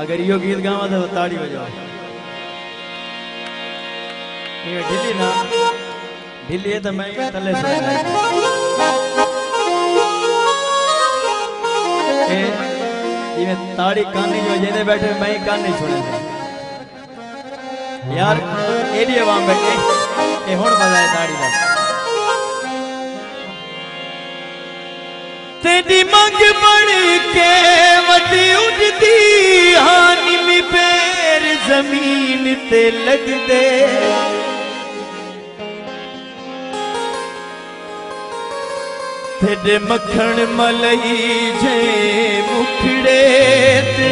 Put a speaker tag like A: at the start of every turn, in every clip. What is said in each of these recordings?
A: अगर यो गीत गावा तो ताड़ी बजाओ। ये ढिली ना ढिली है तो मैं ये तले सुना ए, ये ताड़ी कान की वजह से बैठे, मैं कान नहीं सुने। यार एडी आवाम बैठे। ये हुन बजाए ताड़ी दा मंग बन के हानी मी पैर जमीन ते तेरे मखण मलई जे मुखड़े ते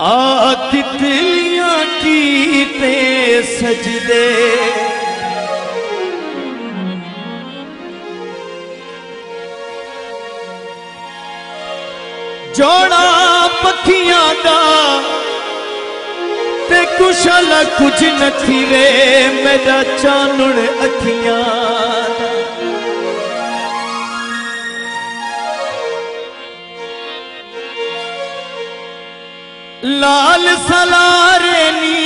A: आ तितलियां की ते सजदे कुशल कुछ न थीवे मेरा चानुण अखियां लाल सलारे नी।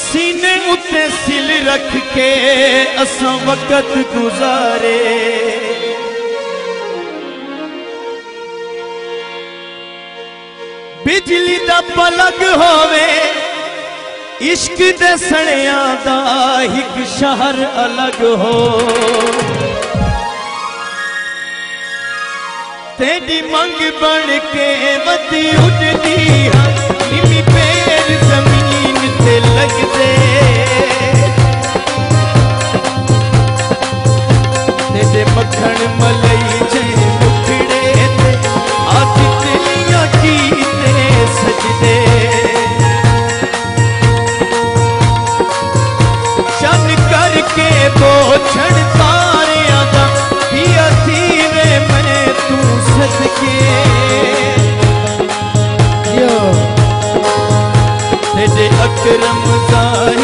A: सीने उत्ते सिल रख के असां वक़्त गुजारे बिजली दा पलग होवे, इश्क दे सणियाँ दा हिक शहर अलग हो। तेरी मंग बन के वती उठती हाँ अक्रम का